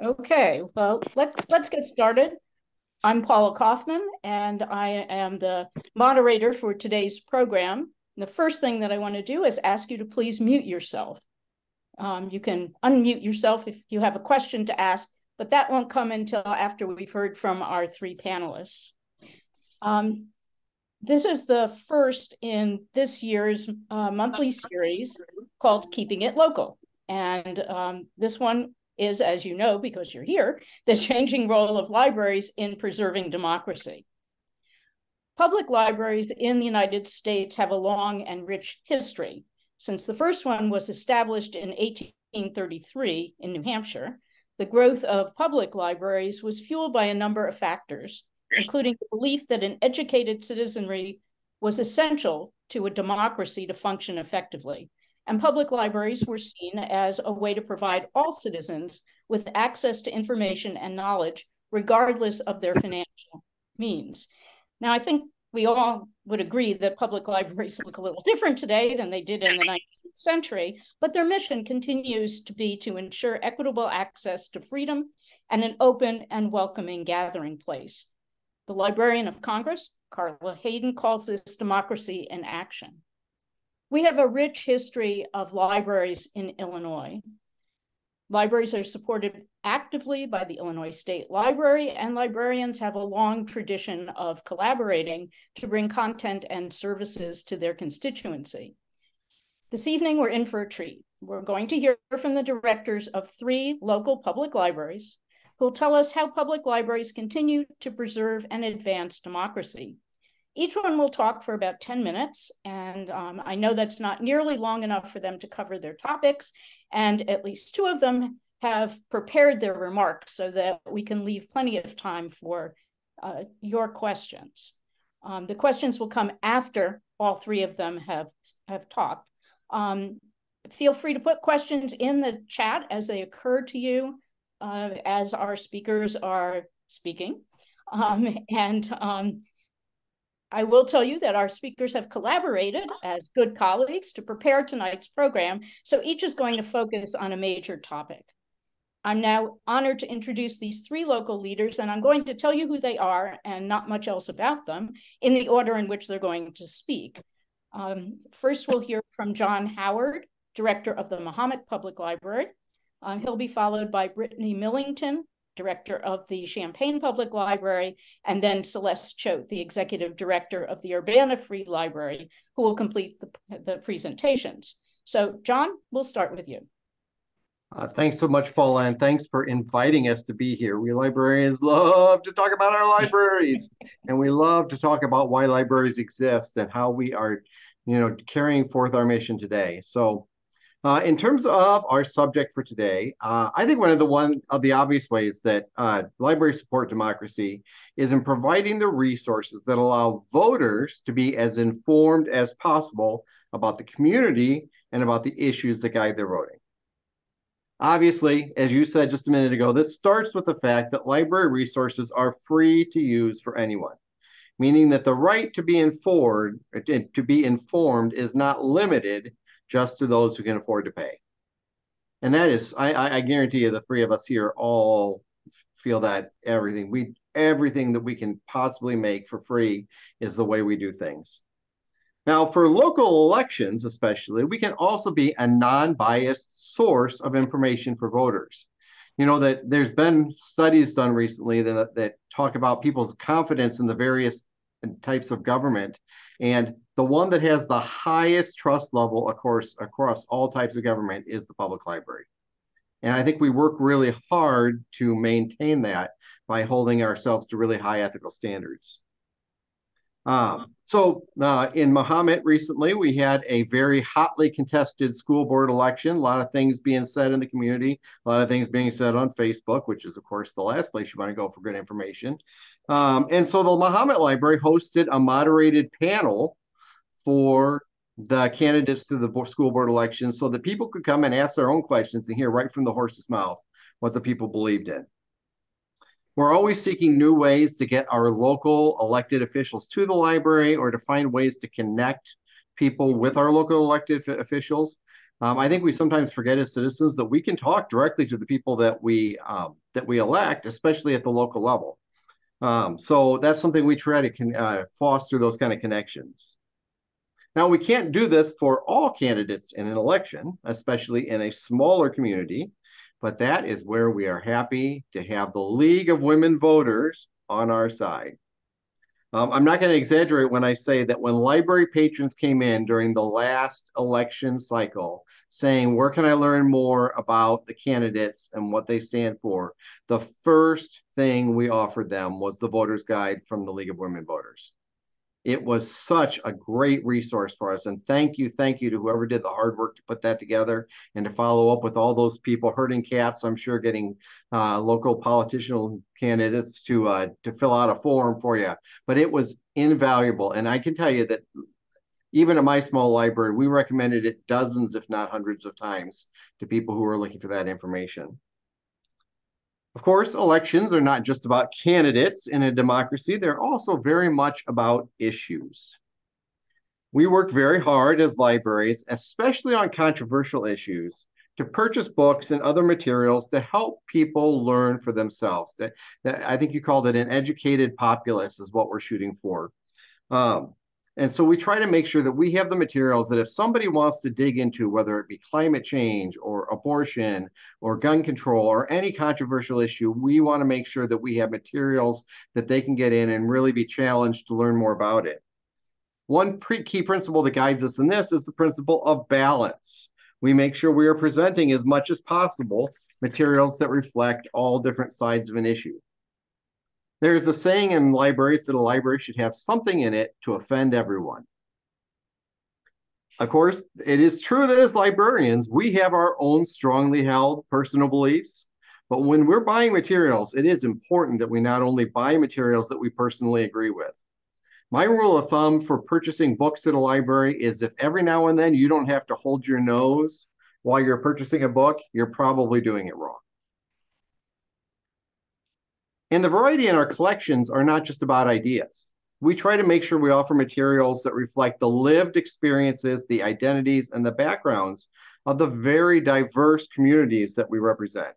Okay, well, let, let's get started. I'm Paula Kaufman, and I am the moderator for today's program. The first thing that I want to do is ask you to please mute yourself. Um, you can unmute yourself if you have a question to ask, but that won't come until after we've heard from our three panelists. Um, this is the first in this year's uh, monthly series called Keeping It Local. And um, this one is, as you know, because you're here, the changing role of libraries in preserving democracy. Public libraries in the United States have a long and rich history. Since the first one was established in 1833 in New Hampshire, the growth of public libraries was fueled by a number of factors, including the belief that an educated citizenry was essential to a democracy to function effectively and public libraries were seen as a way to provide all citizens with access to information and knowledge, regardless of their financial means. Now, I think we all would agree that public libraries look a little different today than they did in the 19th century, but their mission continues to be to ensure equitable access to freedom and an open and welcoming gathering place. The Librarian of Congress, Carla Hayden, calls this democracy in action. We have a rich history of libraries in Illinois. Libraries are supported actively by the Illinois State Library, and librarians have a long tradition of collaborating to bring content and services to their constituency. This evening, we're in for a treat. We're going to hear from the directors of three local public libraries who will tell us how public libraries continue to preserve and advance democracy. Each one will talk for about 10 minutes, and um, I know that's not nearly long enough for them to cover their topics, and at least two of them have prepared their remarks so that we can leave plenty of time for uh, your questions. Um, the questions will come after all three of them have, have talked. Um, feel free to put questions in the chat as they occur to you uh, as our speakers are speaking. Um, and um, I will tell you that our speakers have collaborated as good colleagues to prepare tonight's program, so each is going to focus on a major topic. I'm now honored to introduce these three local leaders, and I'm going to tell you who they are and not much else about them in the order in which they're going to speak. Um, first, we'll hear from John Howard, Director of the Mahomet Public Library. Um, he'll be followed by Brittany Millington, director of the Champaign Public Library, and then Celeste Choate, the executive director of the Urbana Free Library, who will complete the, the presentations. So John, we'll start with you. Uh, thanks so much, Paula, and thanks for inviting us to be here. We librarians love to talk about our libraries, and we love to talk about why libraries exist and how we are, you know, carrying forth our mission today. So uh, in terms of our subject for today, uh, I think one of the one of the obvious ways that uh, libraries support democracy is in providing the resources that allow voters to be as informed as possible about the community and about the issues that guide their voting. Obviously, as you said just a minute ago, this starts with the fact that library resources are free to use for anyone, meaning that the right to be informed to be informed is not limited just to those who can afford to pay. And that is, I, I guarantee you, the three of us here all feel that everything we everything that we can possibly make for free is the way we do things. Now, for local elections, especially, we can also be a non-biased source of information for voters. You know that there's been studies done recently that that talk about people's confidence in the various types of government, and the one that has the highest trust level, of course, across all types of government is the public library. And I think we work really hard to maintain that by holding ourselves to really high ethical standards. Um, so uh, in Mahomet recently, we had a very hotly contested school board election. A lot of things being said in the community, a lot of things being said on Facebook, which is, of course, the last place you want to go for good information. Um, and so the Mahomet Library hosted a moderated panel for the candidates to the school board elections so that people could come and ask their own questions and hear right from the horse's mouth what the people believed in. We're always seeking new ways to get our local elected officials to the library or to find ways to connect people with our local elected officials. Um, I think we sometimes forget as citizens that we can talk directly to the people that we um, that we elect, especially at the local level. Um, so that's something we try to can, uh, foster those kind of connections. Now we can't do this for all candidates in an election, especially in a smaller community, but that is where we are happy to have the League of Women Voters on our side. Um, I'm not going to exaggerate when I say that when library patrons came in during the last election cycle saying, Where can I learn more about the candidates and what they stand for? The first thing we offered them was the voter's guide from the League of Women Voters it was such a great resource for us. And thank you, thank you to whoever did the hard work to put that together and to follow up with all those people herding cats. I'm sure getting uh, local politician candidates to uh, to fill out a form for you. But it was invaluable, and I can tell you that even at my small library, we recommended it dozens, if not hundreds, of times to people who are looking for that information. Of course, elections are not just about candidates in a democracy, they're also very much about issues. We work very hard as libraries, especially on controversial issues, to purchase books and other materials to help people learn for themselves. I think you called it an educated populace is what we're shooting for. Um, and so we try to make sure that we have the materials that if somebody wants to dig into, whether it be climate change or abortion or gun control or any controversial issue, we want to make sure that we have materials that they can get in and really be challenged to learn more about it. One key principle that guides us in this is the principle of balance. We make sure we are presenting as much as possible materials that reflect all different sides of an issue. There's a saying in libraries that a library should have something in it to offend everyone. Of course, it is true that as librarians, we have our own strongly held personal beliefs. But when we're buying materials, it is important that we not only buy materials that we personally agree with. My rule of thumb for purchasing books at a library is if every now and then you don't have to hold your nose while you're purchasing a book, you're probably doing it wrong. And the variety in our collections are not just about ideas. We try to make sure we offer materials that reflect the lived experiences, the identities, and the backgrounds of the very diverse communities that we represent.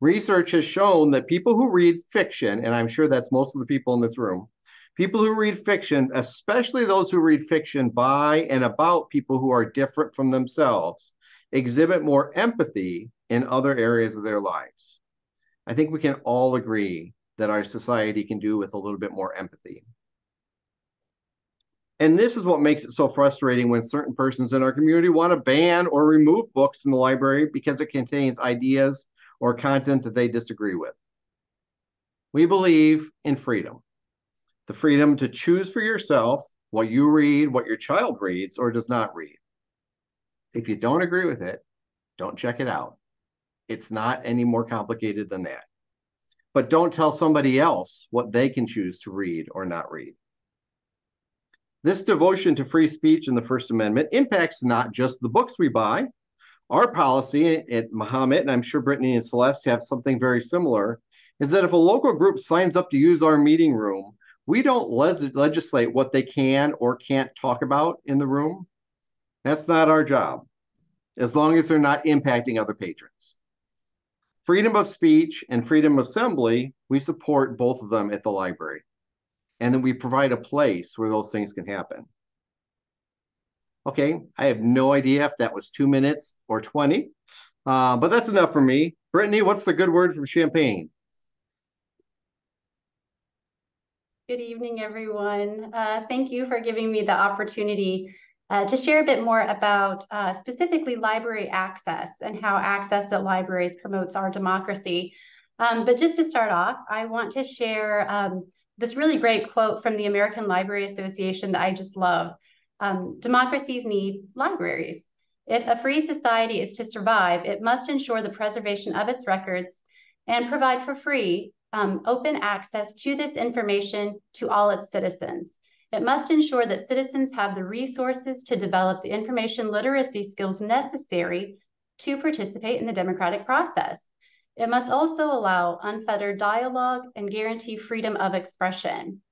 Research has shown that people who read fiction, and I'm sure that's most of the people in this room, people who read fiction, especially those who read fiction by and about people who are different from themselves, exhibit more empathy in other areas of their lives. I think we can all agree that our society can do with a little bit more empathy. And this is what makes it so frustrating when certain persons in our community want to ban or remove books from the library because it contains ideas or content that they disagree with. We believe in freedom the freedom to choose for yourself what you read, what your child reads or does not read. If you don't agree with it, don't check it out. It's not any more complicated than that. But don't tell somebody else what they can choose to read or not read. This devotion to free speech in the First Amendment impacts not just the books we buy. Our policy at Mahomet, and I'm sure Brittany and Celeste have something very similar, is that if a local group signs up to use our meeting room, we don't legislate what they can or can't talk about in the room. That's not our job, as long as they're not impacting other patrons freedom of speech and freedom of assembly, we support both of them at the library. And then we provide a place where those things can happen. Okay, I have no idea if that was two minutes or 20, uh, but that's enough for me. Brittany, what's the good word from Champaign? Good evening, everyone. Uh, thank you for giving me the opportunity uh, to share a bit more about uh, specifically library access and how access at libraries promotes our democracy. Um, but just to start off, I want to share um, this really great quote from the American Library Association that I just love. Um, Democracies need libraries. If a free society is to survive, it must ensure the preservation of its records and provide for free um, open access to this information to all its citizens. It must ensure that citizens have the resources to develop the information literacy skills necessary to participate in the democratic process. It must also allow unfettered dialogue and guarantee freedom of expression.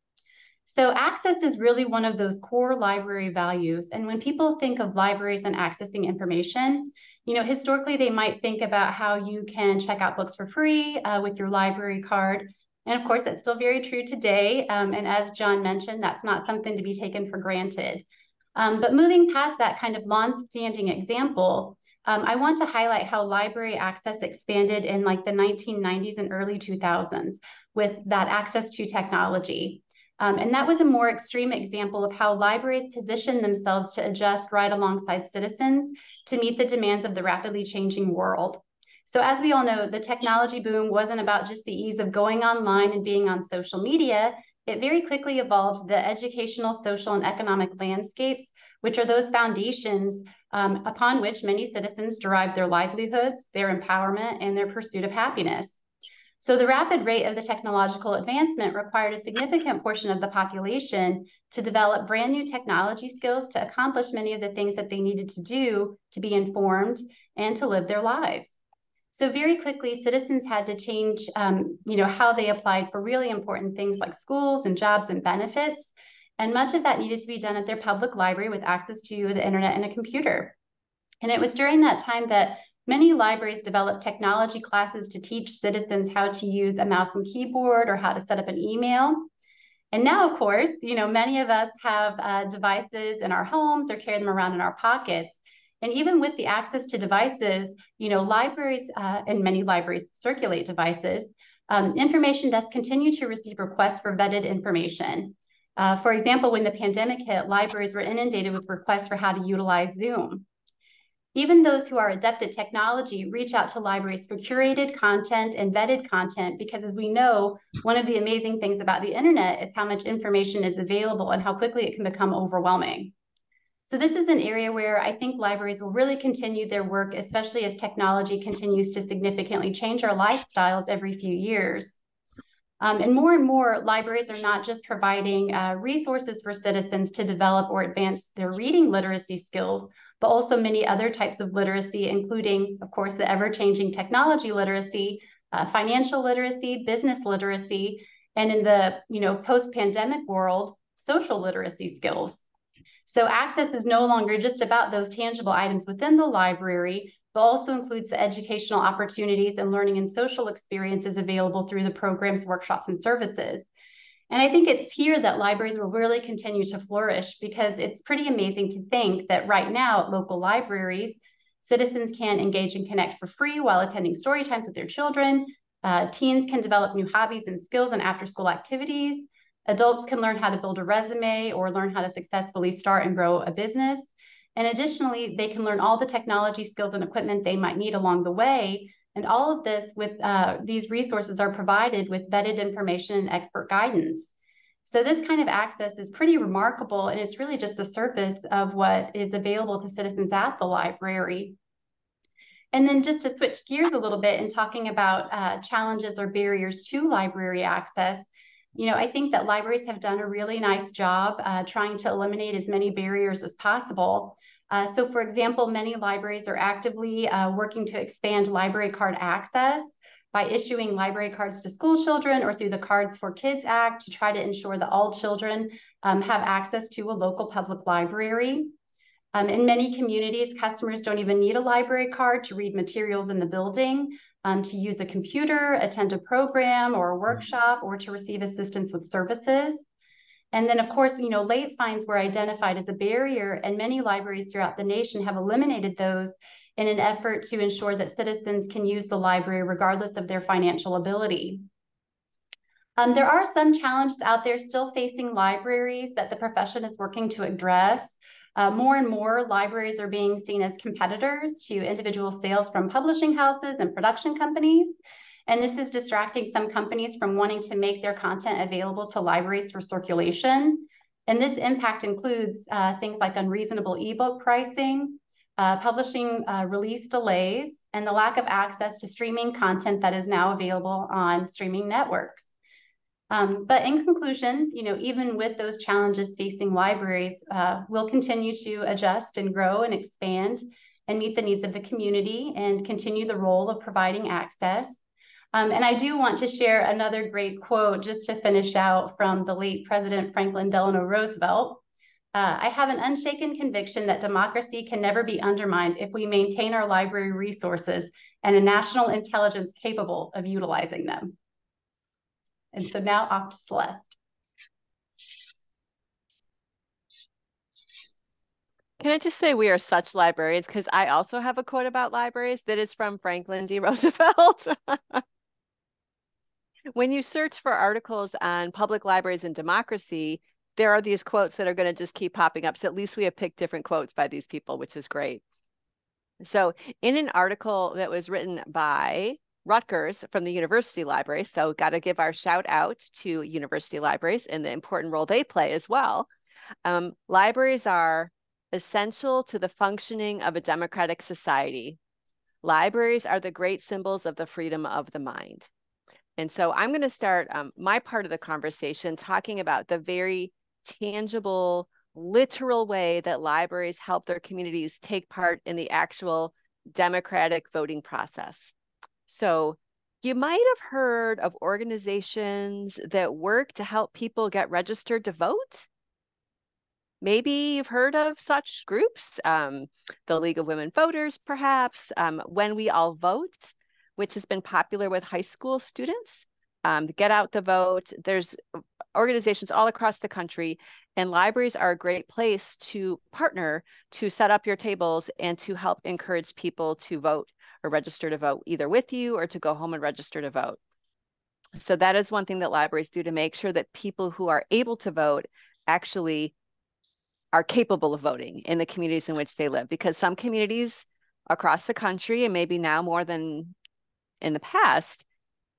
So access is really one of those core library values. And when people think of libraries and accessing information, you know, historically they might think about how you can check out books for free uh, with your library card. And of course, that's still very true today. Um, and as John mentioned, that's not something to be taken for granted. Um, but moving past that kind of long-standing example, um, I want to highlight how library access expanded in like the 1990s and early 2000s with that access to technology. Um, and that was a more extreme example of how libraries position themselves to adjust right alongside citizens to meet the demands of the rapidly changing world. So as we all know, the technology boom wasn't about just the ease of going online and being on social media. It very quickly evolved the educational, social, and economic landscapes, which are those foundations um, upon which many citizens derive their livelihoods, their empowerment, and their pursuit of happiness. So the rapid rate of the technological advancement required a significant portion of the population to develop brand new technology skills to accomplish many of the things that they needed to do to be informed and to live their lives. So very quickly, citizens had to change, um, you know, how they applied for really important things like schools and jobs and benefits. And much of that needed to be done at their public library with access to the internet and a computer. And it was during that time that Many libraries developed technology classes to teach citizens how to use a mouse and keyboard or how to set up an email. And now, of course, you know, many of us have uh, devices in our homes or carry them around in our pockets. And even with the access to devices, you know, libraries uh, and many libraries circulate devices. Um, information desks continue to receive requests for vetted information. Uh, for example, when the pandemic hit, libraries were inundated with requests for how to utilize Zoom. Even those who are adept at technology reach out to libraries for curated content and vetted content because as we know, one of the amazing things about the internet is how much information is available and how quickly it can become overwhelming. So this is an area where I think libraries will really continue their work, especially as technology continues to significantly change our lifestyles every few years. Um, and more and more libraries are not just providing uh, resources for citizens to develop or advance their reading literacy skills, but also many other types of literacy, including, of course, the ever-changing technology literacy, uh, financial literacy, business literacy, and in the you know post-pandemic world, social literacy skills. So access is no longer just about those tangible items within the library, but also includes the educational opportunities and learning and social experiences available through the programs, workshops, and services. And I think it's here that libraries will really continue to flourish because it's pretty amazing to think that right now at local libraries, citizens can engage and connect for free while attending story times with their children. Uh, teens can develop new hobbies and skills and after school activities. Adults can learn how to build a resume or learn how to successfully start and grow a business. And additionally, they can learn all the technology skills and equipment they might need along the way and all of this with uh, these resources are provided with vetted information and expert guidance. So this kind of access is pretty remarkable and it's really just the surface of what is available to citizens at the library. And then just to switch gears a little bit and talking about uh, challenges or barriers to library access, you know, I think that libraries have done a really nice job uh, trying to eliminate as many barriers as possible. Uh, so for example, many libraries are actively uh, working to expand library card access by issuing library cards to school children or through the Cards for Kids Act to try to ensure that all children um, have access to a local public library. Um, in many communities, customers don't even need a library card to read materials in the building, um, to use a computer, attend a program or a workshop, or to receive assistance with services. And then, of course, you know, late fines were identified as a barrier, and many libraries throughout the nation have eliminated those in an effort to ensure that citizens can use the library regardless of their financial ability. Um, there are some challenges out there still facing libraries that the profession is working to address. Uh, more and more libraries are being seen as competitors to individual sales from publishing houses and production companies. And this is distracting some companies from wanting to make their content available to libraries for circulation. And this impact includes uh, things like unreasonable ebook pricing, uh, publishing uh, release delays, and the lack of access to streaming content that is now available on streaming networks. Um, but in conclusion, you know, even with those challenges facing libraries, uh, we'll continue to adjust and grow and expand and meet the needs of the community and continue the role of providing access Um, and I do want to share another great quote just to finish out from the late President Franklin Delano Roosevelt. Uh, I have an unshaken conviction that democracy can never be undermined if we maintain our library resources and a national intelligence capable of utilizing them. And so now off to Celeste. Can I just say we are such librarians? Because I also have a quote about libraries that is from Franklin D. Roosevelt. when you search for articles on public libraries and democracy, there are these quotes that are going to just keep popping up. So at least we have picked different quotes by these people, which is great. So in an article that was written by Rutgers from the university library, so got to give our shout out to university libraries and the important role they play as well. Um, libraries are essential to the functioning of a democratic society. Libraries are the great symbols of the freedom of the mind. And so I'm going to start um, my part of the conversation talking about the very tangible, literal way that libraries help their communities take part in the actual democratic voting process. So, you might have heard of organizations that work to help people get registered to vote. Maybe you've heard of such groups, um, the League of Women Voters, perhaps, um, When We All Vote, which has been popular with high school students. Um, get out the vote. There's organizations all across the country, and libraries are a great place to partner to set up your tables and to help encourage people to vote or register to vote either with you or to go home and register to vote. So that is one thing that libraries do to make sure that people who are able to vote actually are capable of voting in the communities in which they live because some communities across the country and maybe now more than in the past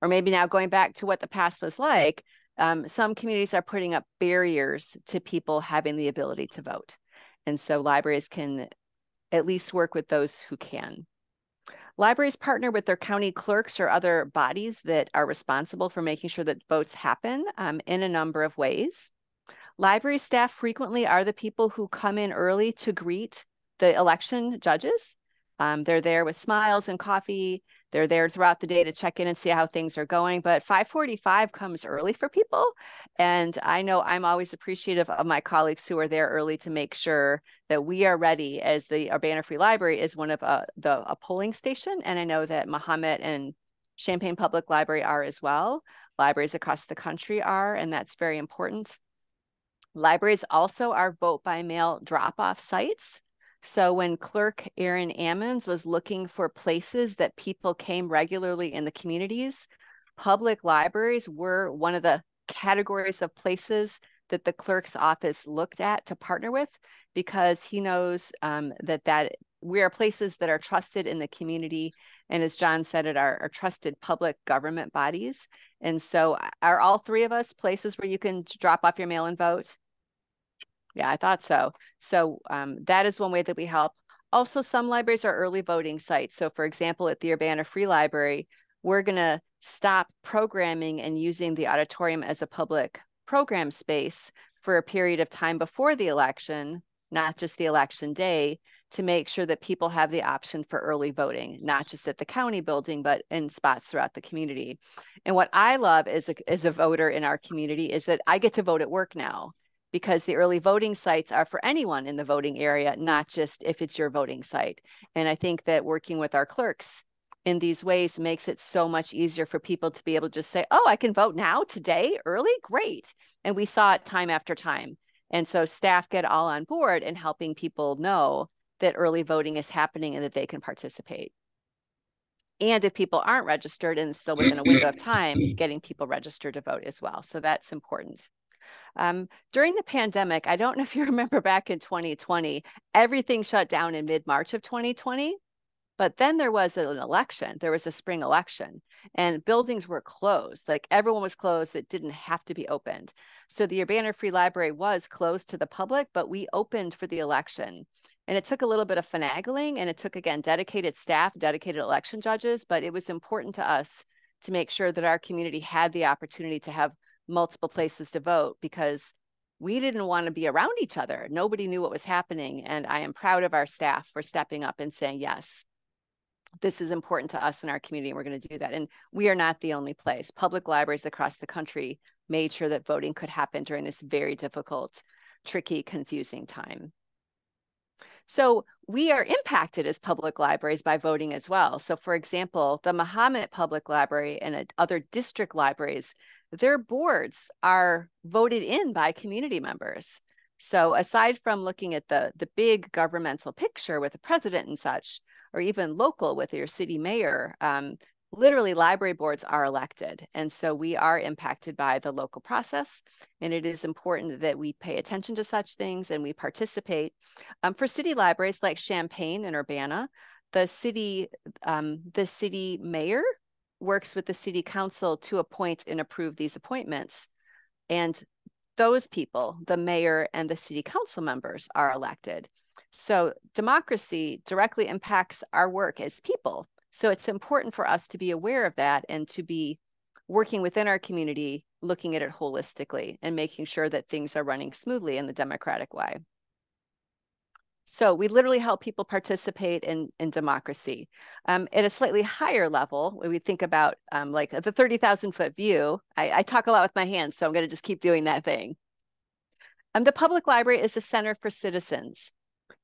or maybe now going back to what the past was like um, some communities are putting up barriers to people having the ability to vote. And so libraries can at least work with those who can. Libraries partner with their county clerks or other bodies that are responsible for making sure that votes happen um, in a number of ways. Library staff frequently are the people who come in early to greet the election judges. Um, they're there with smiles and coffee they're there throughout the day to check in and see how things are going but 545 comes early for people and i know i'm always appreciative of my colleagues who are there early to make sure that we are ready as the urbana free library is one of uh, the a polling station and i know that Mahomet and champaign public library are as well. Libraries across the country are and that's very important. Libraries also are vote by mail drop off sites so when clerk Aaron Ammons was looking for places that people came regularly in the communities, public libraries were one of the categories of places that the clerk's office looked at to partner with because he knows um, that that we are places that are trusted in the community and as john said it are, are trusted public government bodies. And so are all three of us places where you can drop off your mail and vote yeah, I thought so. So um, that is one way that we help. Also, some libraries are early voting sites. So, for example, at the Urbana Free Library, we're going to stop programming and using the auditorium as a public program space for a period of time before the election, not just the election day, to make sure that people have the option for early voting, not just at the county building, but in spots throughout the community. And what I love as a, as a voter in our community is that I get to vote at work now because the early voting sites are for anyone in the voting area, not just if it's your voting site. And I think that working with our clerks in these ways makes it so much easier for people to be able to just say, oh, I can vote now, today, early, great. And we saw it time after time. And so staff get all on board and helping people know that early voting is happening and that they can participate. And if people aren't registered and still within a window of time, getting people registered to vote as well. So that's important. Um, during the pandemic, I don't know if you remember back in 2020, everything shut down in mid March of 2020. But then there was an election, there was a spring election, and buildings were closed. Like everyone was closed that didn't have to be opened. So the Urbana Free Library was closed to the public, but we opened for the election. And it took a little bit of finagling and it took, again, dedicated staff, dedicated election judges, but it was important to us to make sure that our community had the opportunity to have multiple places to vote because we didn't want to be around each other. Nobody knew what was happening. And I am proud of our staff for stepping up and saying, yes, this is important to us in our community, and we're going to do that. And we are not the only place. Public libraries across the country made sure that voting could happen during this very difficult, tricky, confusing time. So we are impacted as public libraries by voting as well. So for example, the Mahomet Public Library and other district libraries, their boards are voted in by community members. So aside from looking at the, the big governmental picture with the president and such, or even local with your city mayor, um, literally library boards are elected. And so we are impacted by the local process. And it is important that we pay attention to such things and we participate. Um, for city libraries like Champaign and Urbana, the city, um, the city mayor works with the city council to appoint and approve these appointments. And those people, the mayor and the city council members, are elected. So democracy directly impacts our work as people so it's important for us to be aware of that and to be working within our community, looking at it holistically and making sure that things are running smoothly in the democratic way. So we literally help people participate in, in democracy. Um, at a slightly higher level, when we think about um, like the 30,000 foot view, I, I, talk a lot with my hands, so I'm gonna just keep doing that thing. Um, the public library is a center for citizens.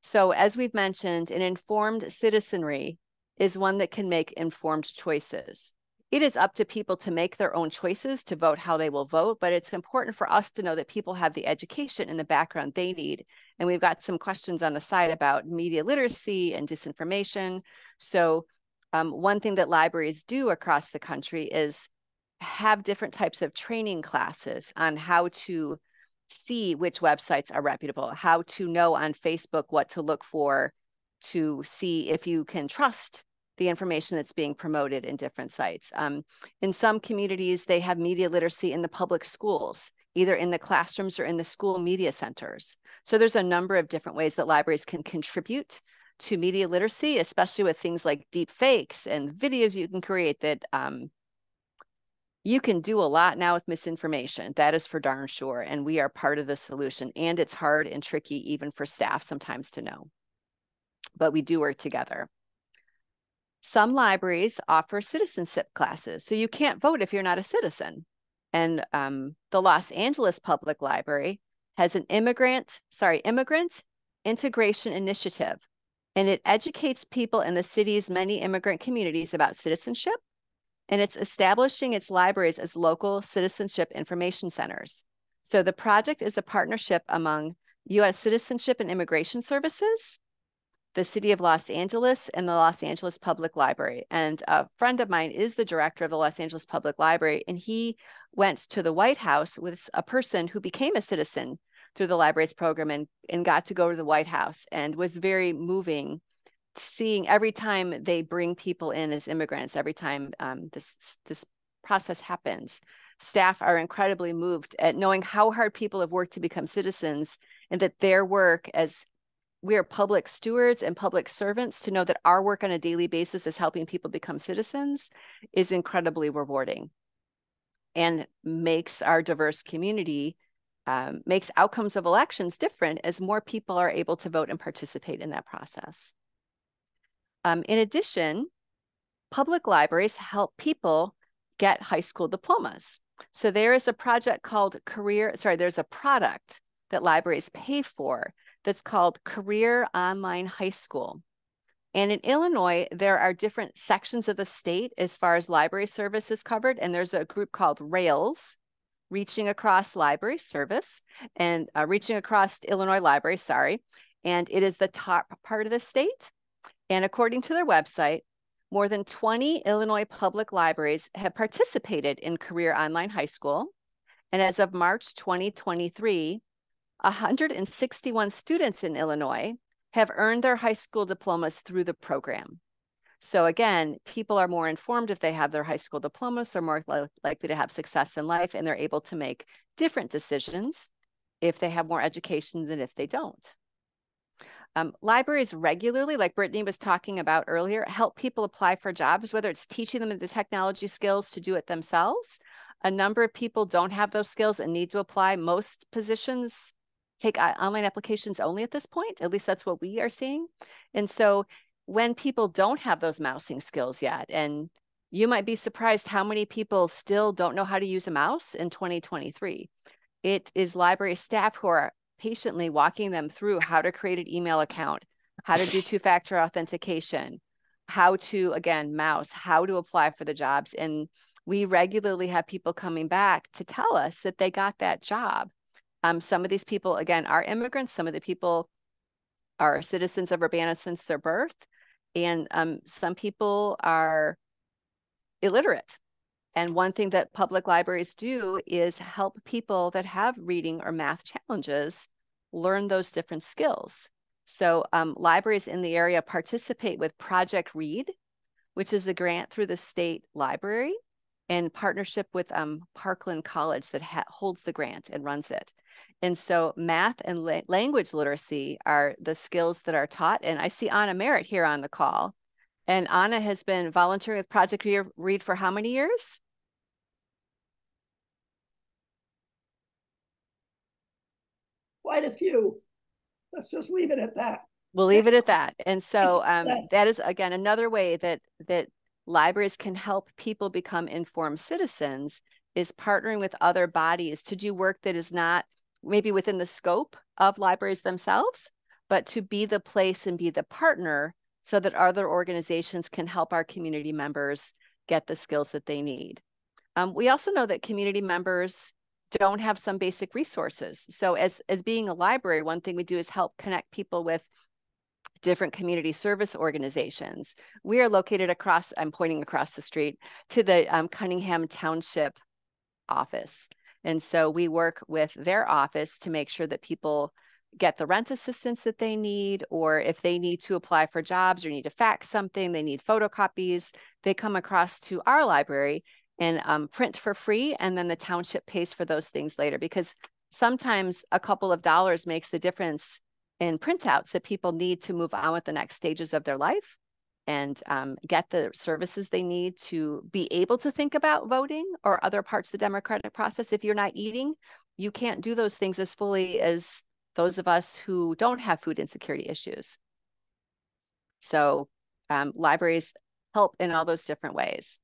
So as we've mentioned, an informed citizenry is one that can make informed choices. It is up to people to make their own choices to vote how they will vote, but it's important for us to know that people have the education and the background they need. And we've got some questions on the side about media literacy and disinformation. So, um, one thing that libraries do across the country is have different types of training classes on how to see which websites are reputable, how to know on Facebook what to look for to see if you can trust the information that's being promoted in different sites. Um, in some communities, they have media literacy in the public schools, either in the classrooms or in the school media centers. So there's a number of different ways that libraries can contribute to media literacy, especially with things like deep fakes and videos you can create that um, you can do a lot now with misinformation. That is for darn sure. And we are part of the solution. And it's hard and tricky even for staff sometimes to know but we do work together. Some libraries offer citizenship classes, so you can't vote if you're not a citizen. And um, the Los Angeles Public Library has an immigrant, sorry, immigrant integration initiative, and it educates people in the city's many immigrant communities about citizenship, and it's establishing its libraries as local citizenship information centers. So the project is a partnership among U.S. Citizenship and Immigration Services, the City of Los Angeles and the Los Angeles Public Library. And a friend of mine is the director of the Los Angeles Public Library, and he went to the White House with a person who became a citizen through the library's program and, and got to go to the White House and was very moving seeing every time they bring people in as immigrants, every time um, this this process happens, staff are incredibly moved at knowing how hard people have worked to become citizens and that their work as we are public stewards and public servants to know that our work on a daily basis is helping people become citizens is incredibly rewarding and makes our diverse community um, makes outcomes of elections different as more people are able to vote and participate in that process. Um, in addition public libraries help people get high school diplomas. So there is a project called career sorry there's a product that libraries pay for that's called Career Online High School. And in Illinois, there are different sections of the state as far as library service is covered. And there's a group called RAILS, Reaching Across Library Service, and uh, Reaching Across Illinois Library, sorry. And it is the top part of the state. And according to their website, more than 20 Illinois public libraries have participated in Career Online High School. And as of March 2023, 161 students in Illinois have earned their high school diplomas through the program. So again, people are more informed if they have their high school diplomas, they're more li likely to have success in life and they're able to make different decisions if they have more education than if they don't. Um, libraries regularly, like Brittany was talking about earlier, help people apply for jobs, whether it's teaching them the technology skills to do it themselves. A number of people don't have those skills and need to apply. Most positions take uh, online applications only at this point. At least that's what we are seeing. And so when people don't have those mousing skills yet, and you might be surprised how many people still don't know how to use a mouse in 2023. It is library staff who are patiently walking them through how to create an email account, how to do two factor authentication, how to, again, mouse, how to apply for the jobs. And we regularly have people coming back to tell us that they got that job. Um, some of these people, again, are immigrants. Some of the people are citizens of Urbana since their birth. And um, some people are illiterate. And one thing that public libraries do is help people that have reading or math challenges learn those different skills. So um, libraries in the area participate with Project Read, which is a grant through the state library in partnership with um, Parkland College that holds the grant and runs it. And so math and la language literacy are the skills that are taught. And I see Anna Merritt here on the call. And Anna has been volunteering with Project Read for how many years? Quite a few. Let's just leave it at that. We'll leave it at that. And so um, yes. that is again another way that that libraries can help people become informed citizens is partnering with other bodies to do work that is not maybe within the scope of libraries themselves, but to be the place and be the partner so that other organizations can help our community members get the skills that they need. Um, we also know that community members don't have some basic resources. So as, as being a library, one thing we do is help connect people with different community service organizations. We are located across, I'm pointing across the street to the um, Cunningham Township office. And so we work with their office to make sure that people get the rent assistance that they need, or if they need to apply for jobs or need to fax something, they need photocopies, they come across to our library and um, print for free. And then the township pays for those things later because sometimes a couple of dollars makes the difference in printouts that people need to move on with the next stages of their life and um, get the services they need to be able to think about voting or other parts of the democratic process. If you're not eating, you can't do those things as fully as those of us who don't have food insecurity issues. So um, libraries help in all those different ways.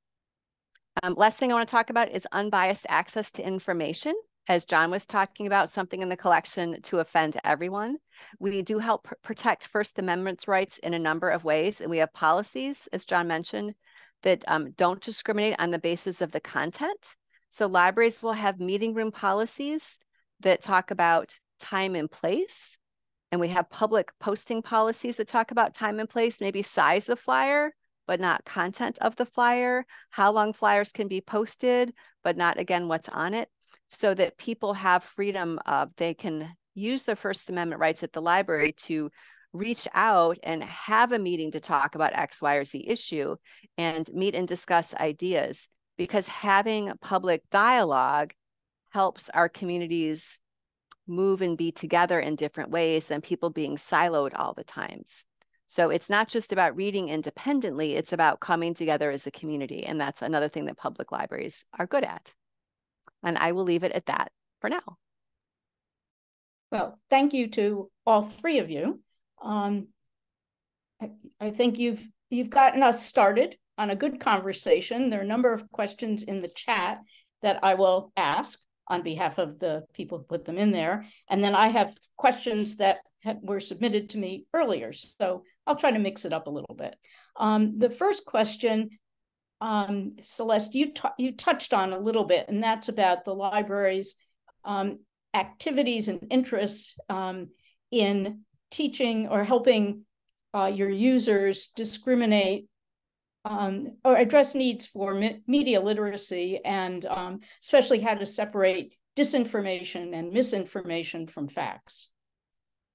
Um, last thing I want to talk about is unbiased access to information as John was talking about, something in the collection to offend everyone. We do help pr protect First Amendment rights in a number of ways, and we have policies, as John mentioned, that um, don't discriminate on the basis of the content. So libraries will have meeting room policies that talk about time and place. And we have public posting policies that talk about time and place, maybe size of flyer, but not content of the flyer, how long flyers can be posted, but not again what's on it so that people have freedom of they can use their First Amendment rights at the library to reach out and have a meeting to talk about X, Y, or Z issue and meet and discuss ideas because having public dialogue helps our communities move and be together in different ways than people being siloed all the times. So it's not just about reading independently, it's about coming together as a community. And that's another thing that public libraries are good at. And I will leave it at that for now. Well, thank you to all three of you. Um, I, I think you've you've gotten us started on a good conversation. There are a number of questions in the chat that I will ask on behalf of the people who put them in there. And then I have questions that were submitted to me earlier. So I'll try to mix it up a little bit. Um, the first question um, Celeste, you you touched on a little bit, and that's about the library's um, activities and interests um, in teaching or helping uh, your users discriminate um, or address needs for me media literacy and um, especially how to separate disinformation and misinformation from facts.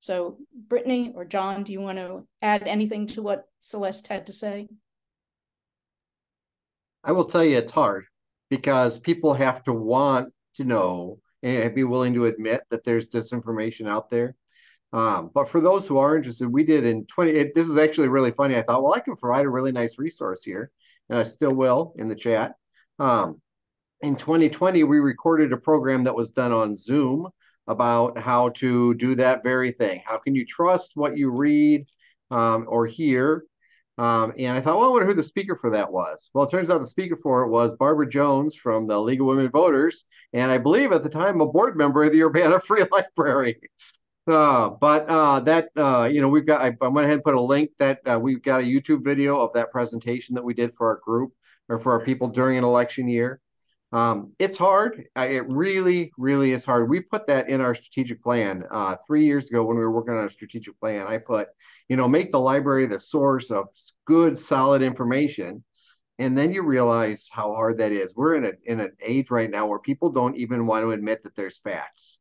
So Brittany or John, do you want to add anything to what Celeste had to say? I will tell you it's hard because people have to want to know and be willing to admit that there's disinformation out there. Um, but for those who are interested, we did in 20, it, this is actually really funny. I thought, well, I can provide a really nice resource here, and I still will in the chat. Um, in 2020, we recorded a program that was done on Zoom about how to do that very thing. How can you trust what you read um, or hear Um, and I thought, well, I wonder who the speaker for that was. Well, it turns out the speaker for it was Barbara Jones from the League of Women Voters, and I believe at the time a board member of the Urbana Free Library. Uh, but uh, that uh, you know, we've got. I, I, went ahead and put a link that uh, we've got a YouTube video of that presentation that we did for our group or for our people during an election year. Um, it's hard. It really, really is hard. We put that in our strategic plan uh, three years ago when we were working on a strategic plan. I put, you know, make the library the source of good, solid information. And then you realize how hard that is. We're in a in an age right now where people don't even want to admit that there's facts.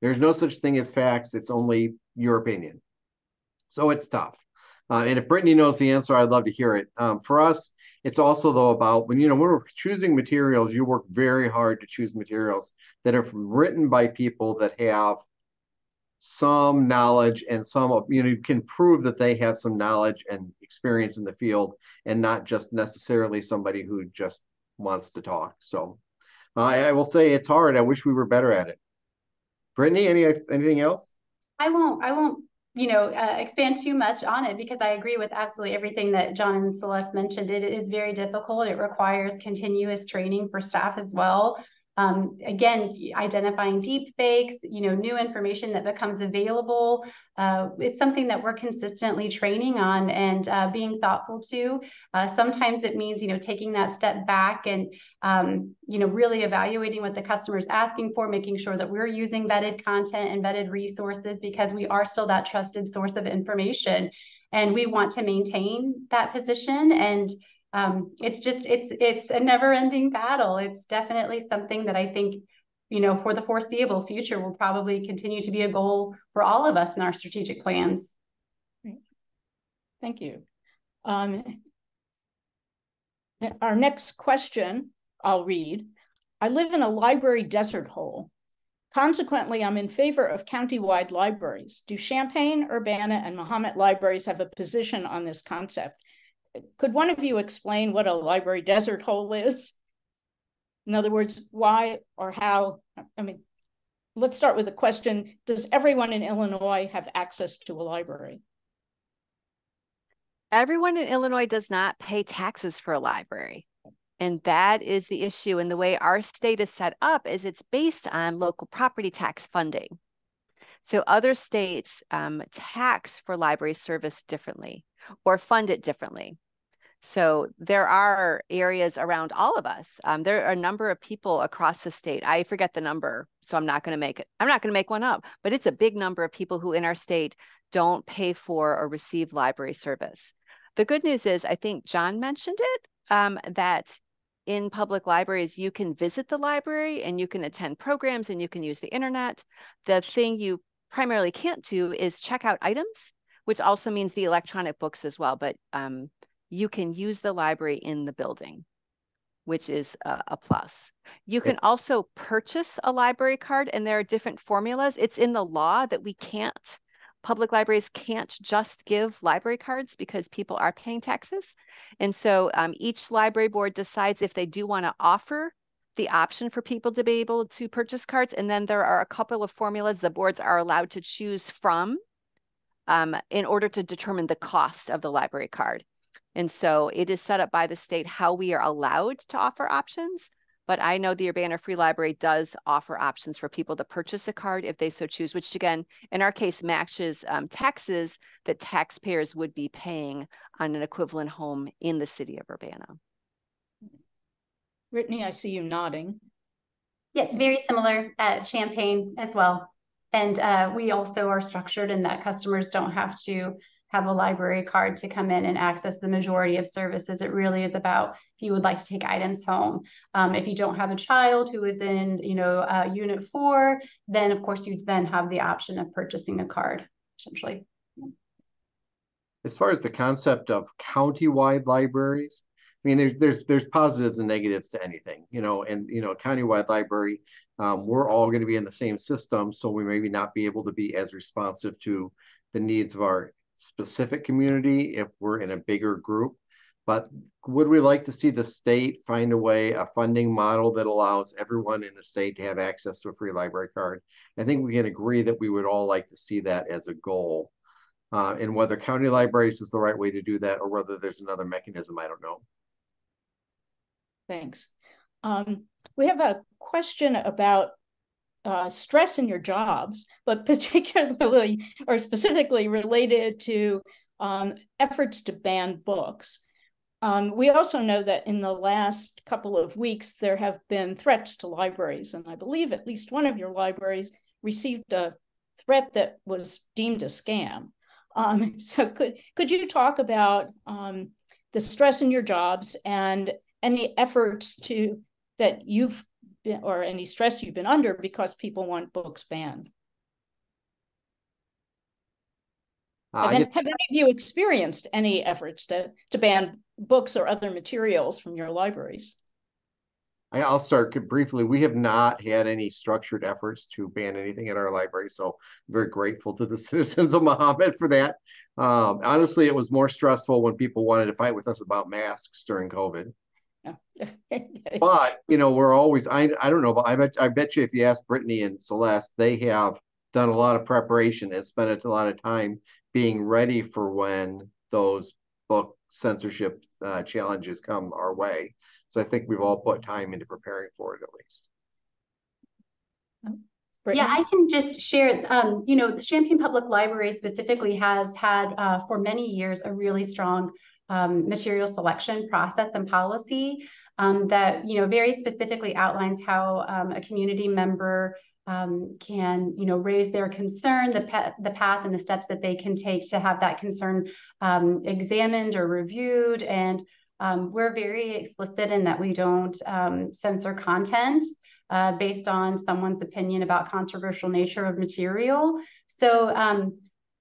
There's no such thing as facts. It's only your opinion. So it's tough. Uh, and if Brittany knows the answer, I'd love to hear it. Um, for us, it's also though about when you know when we're choosing materials, you work very hard to choose materials that are written by people that have some knowledge and some you know you can prove that they have some knowledge and experience in the field and not just necessarily somebody who just wants to talk. So uh, I, I will say it's hard. I wish we were better at it. Brittany, any anything else? I won't. I won't you know, uh, expand too much on it because I agree with absolutely everything that John and Celeste mentioned. It is very difficult. It requires continuous training for staff as well. Um, again, identifying deep fakes, you know, new information that becomes available. Uh, it's something that we're consistently training on and uh, being thoughtful to. Uh, sometimes it means, you know, taking that step back and, um, you know, really evaluating what the customer is asking for, making sure that we're using vetted content and vetted resources because we are still that trusted source of information. And we want to maintain that position and um, it's just it's it's a never ending battle. It's definitely something that i think you know for the foreseeable future will probably continue to be a goal for all of us in our strategic plans. Thank you. Um, our next question i'll read. I live in a library desert hole. Consequently, I'm in favor of county-wide libraries. Do Champaign, Urbana, and Mahomet libraries have a position on this concept? Could one of you explain what a library desert hole is? In other words, why or how? I mean, let's start with a question Does everyone in Illinois have access to a library? Everyone in Illinois does not pay taxes for a library. And that is the issue. And the way our state is set up is it's based on local property tax funding. So other states um, tax for library service differently or fund it differently. So there are areas around all of us. Um, there are a number of people across the state. I forget the number, so I'm not going to make it. I'm not going to make one up, but it's a big number of people who in our state don't pay for or receive library service. The good news is, I think John mentioned it, um, that in public libraries, you can visit the library and you can attend programs and you can use the internet. The thing you primarily can't do is check out items, which also means the electronic books as well. But um, you can use the library in the building, which is a, a plus. You can also purchase a library card, and there are different formulas. It's in the law that we can't, public libraries can't just give library cards because people are paying taxes. And so um, each library board decides if they do want to offer the option for people to be able to purchase cards. And then there are a couple of formulas the boards are allowed to choose from um, in order to determine the cost of the library card. And so it is set up by the state how we are allowed to offer options. But I know the Urbana Free Library does offer options for people to purchase a card if they so choose, which again, in our case, matches um, taxes that taxpayers would be paying on an equivalent home in the city of Urbana. Brittany, I see you nodding. Yes, very similar at Champaign as well. And uh, we also are structured in that customers don't have to have a library card to come in and access the majority of services. It really is about if you would like to take items home. Um, if you don't have a child who is in, you know, uh, unit four, then of course you then have the option of purchasing a card, essentially. As far as the concept of county-wide libraries, I mean, there's there's there's positives and negatives to anything, you know, and you know, a county-wide library, um, we're all going to be in the same system, so we maybe not be able to be as responsive to the needs of our specific community if we're in a bigger group. But would we like to see the state find a way, a funding model that allows everyone in the state to have access to a free library card? I think we can agree that we would all like to see that as a goal. Uh, and whether county libraries is the right way to do that or whether there's another mechanism, I don't know. Thanks. Um, we have a question about uh, stress in your jobs, but particularly or specifically related to um, efforts to ban books. Um, we also know that in the last couple of weeks, there have been threats to libraries, and I believe at least one of your libraries received a threat that was deemed a scam. Um, so could could you talk about um, the stress in your jobs and any efforts to that you've been or any stress you've been under because people want books banned? Uh, have, have, any of you experienced any efforts to to ban books or other materials from your libraries? I'll start briefly. We have not had any structured efforts to ban anything at our library, so I'm very grateful to the citizens of Mahomet for that. Um, honestly, it was more stressful when people wanted to fight with us about masks during COVID. but you know, we're always I I don't know, but I bet I bet you if you ask Brittany and Celeste, they have done a lot of preparation and spent a lot of time being ready for when those book censorship uh, challenges come our way. So I think we've all put time into preparing for it at least. Brittany? Yeah, I can just share. Um, you know, the Champaign Public Library specifically has had uh, for many years a really strong um, material selection process and policy um, that you know very specifically outlines how um, a community member um, can you know raise their concern, the the path and the steps that they can take to have that concern um, examined or reviewed, and um, we're very explicit in that we don't censor content. Uh, based on someone's opinion about controversial nature of material. So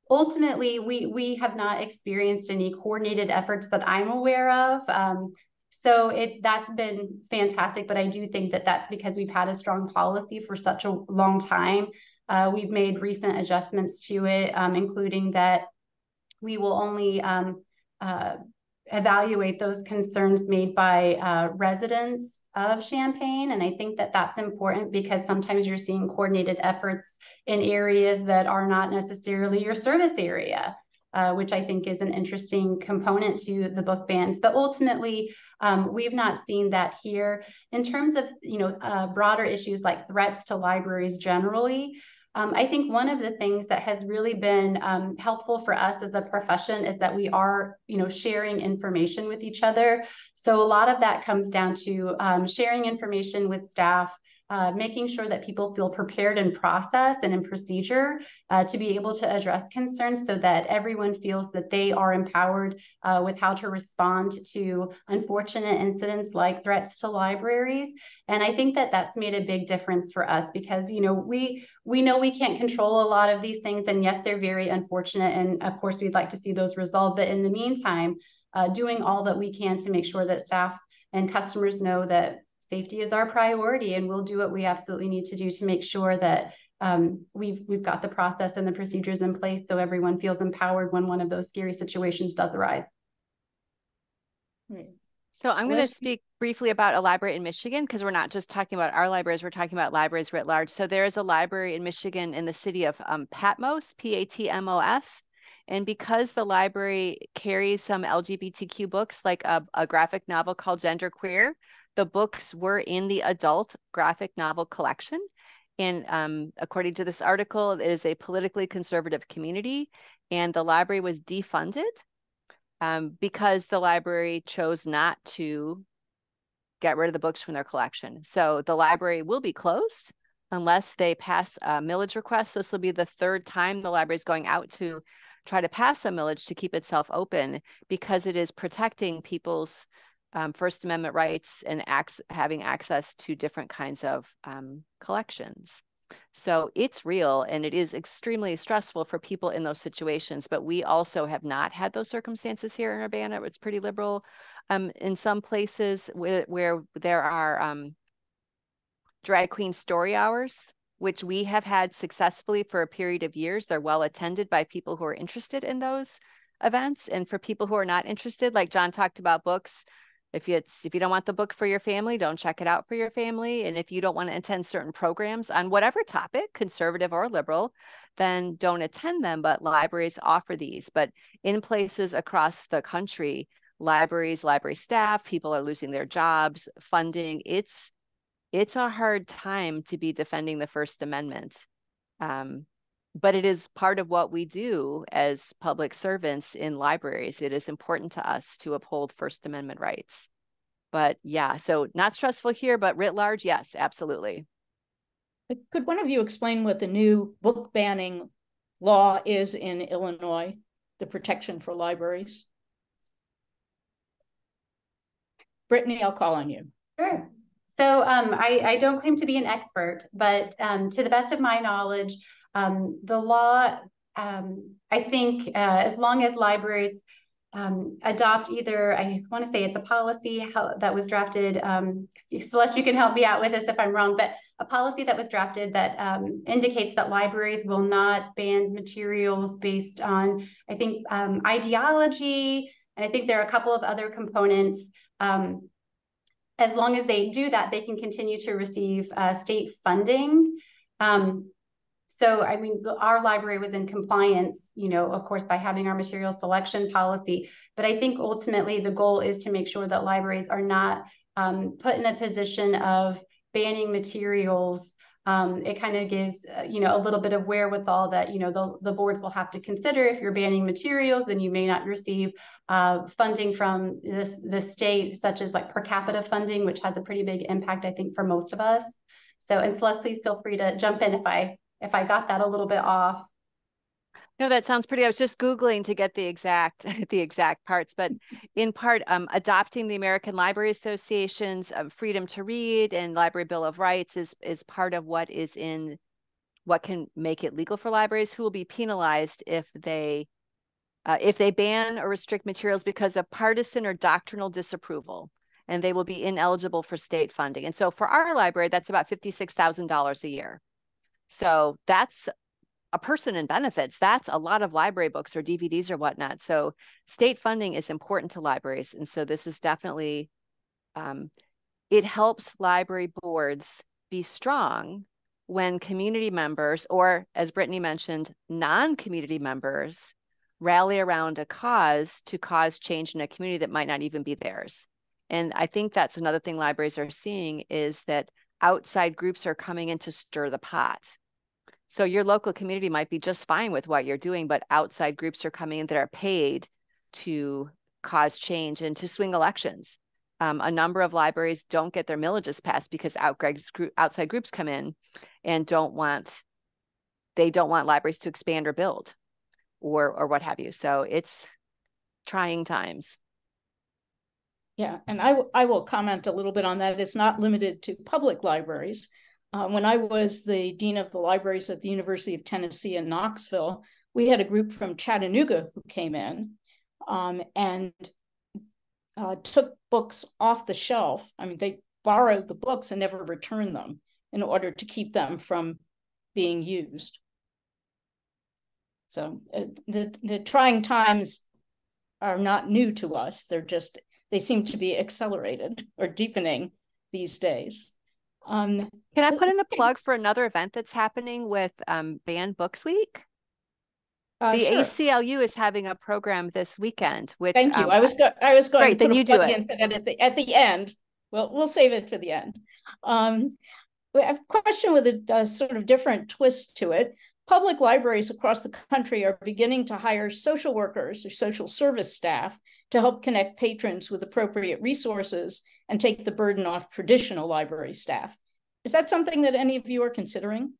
ultimately, we we have not experienced any coordinated efforts that I'm aware of. Um, so it that's been fantastic, but I do think that that's because we've had a strong policy for such a long time. Uh, we've made recent adjustments to it, um, including that we will only um, uh, evaluate those concerns made by uh, residents of Champaign. And I think that that's important because sometimes you're seeing coordinated efforts in areas that are not necessarily your service area uh, which I think is an interesting component to the book bans. But ultimately, um, we've not seen that here. In terms of you know uh, broader issues like threats to libraries generally, um, I think one of the things that has really been um, helpful for us as a profession is that we are, you know, sharing information with each other. So a lot of that comes down to um, sharing information with staff, uh, making sure that people feel prepared in process and in procedure uh, to be able to address concerns so that everyone feels that they are empowered uh, with how to respond to unfortunate incidents like threats to libraries. And I think that that's made a big difference for us because, you know, we we know we can't control a lot of these things. And yes, they're very unfortunate. And of course, we'd like to see those resolved. But in the meantime, uh, doing all that we can to make sure that staff and customers know that safety is our priority and we'll do what we absolutely need to do to make sure that um, we've we've got the process and the procedures in place so everyone feels empowered when one of those scary situations does arise. So I'm going to speak briefly about a library in Michigan because we're not just talking about our libraries, we're talking about libraries writ large. So there is a library in Michigan in the city of um, Patmos, P-A-T-M-O-S. And because the library carries some LGBTQ books, like a, a graphic novel called Gender Queer, the books were in the adult graphic novel collection. And um, according to this article, it is a politically conservative community, and the library was defunded um, because the library chose not to get rid of the books from their collection. So the library will be closed unless they pass a millage request. This will be the third time the library is going out to try to pass a millage to keep itself open because it is protecting people's um, First Amendment rights and acts, having access to different kinds of um, collections. So it's real and it is extremely stressful for people in those situations. But we also have not had those circumstances here in Urbana. It's pretty liberal. Um, in some places where, where there are um, drag queen story hours, which we have had successfully for a period of years. They're well attended by people who are interested in those events. And for people who are not interested, like John talked about books, If it's if you don't want the book for your family, don't check it out for your family. And if you don't want to attend certain programs on whatever topic, conservative or liberal, then don't attend them. But libraries offer these. But in places across the country, libraries, library staff, people are losing their jobs, funding. It's it's a hard time to be defending the First Amendment. Um, but it is part of what we do as public servants in libraries. It is important to us to uphold First Amendment rights. But yeah, so not stressful here, but writ large, yes, absolutely. Could one of you explain what the new book banning law is in Illinois, the protection for libraries? Brittany, I'll call on you. Sure. So um, I, I, don't claim to be an expert, but um, to the best of my knowledge, um, the law, um, I think, uh, as long as libraries um, adopt either, I want to say it's a policy how, that was drafted. Um, Celeste, you can help me out with this if I'm wrong, but a policy that was drafted that um, indicates that libraries will not ban materials based on, I think, um, ideology, and I think there are a couple of other components. As long as they do that, they can continue to receive uh, state funding. Um, so, I mean, our library was in compliance, you know, of course, by having our material selection policy. But I think ultimately the goal is to make sure that libraries are not um, put in a position of banning materials. Um, it kind of gives uh, you know a little bit of wherewithal that you know the, the boards will have to consider. If you're banning materials then you may not receive uh, funding from this the state such as like per capita funding which has a pretty big impact i think for most of us. So and celeste please feel free to jump in if i if i got that a little bit off no, that sounds pretty. I was just googling to get the exact the exact parts, but in part, um, adopting the American Library Association's um, freedom to read and Library Bill of Rights is is part of what is in what can make it legal for libraries. Who will be penalized if they uh, if they ban or restrict materials because of partisan or doctrinal disapproval, and they will be ineligible for state funding. And so, for our library, that's about fifty six thousand dollars a year. So that's a person in benefits, that's a lot of library books or DVDs or whatnot. So state funding is important to libraries. And so this is definitely, um, it helps library boards be strong when community members, or as Brittany mentioned, non community members rally around a cause to cause change in a community that might not even be theirs. And I think that's another thing libraries are seeing is that outside groups are coming in to stir the pot. So your local community might be just fine with what you're doing, but outside groups are coming in that are paid to cause change and to swing elections. Um, a number of libraries don't get their millages passed because outside groups come in and don't want they don't want libraries to expand or build or or what have you. So it's trying times. Yeah, and I, I will comment a little bit on that. It's not limited to public libraries. Uh, when I was the dean of the libraries at the University of Tennessee in Knoxville, we had a group from Chattanooga who came in um, and uh, took books off the shelf. I mean, they borrowed the books and never returned them in order to keep them from being used. So uh, the the trying times are not new to us. They're just they seem to be accelerated or deepening these days. Um, Can I put in a plug for another event that's happening with um, Banned Books Week? Uh, the sure. ACLU is having a program this weekend. Which thank you. Um, I was go- I was going. Great, then you do it at the at the end. Well, we'll save it for the end. Um, we have a question with a, a sort of different twist to it. Public libraries across the country are beginning to hire social workers or social service staff to help connect patrons with appropriate resources and take the burden off traditional library staff. Is that something that any of you are considering?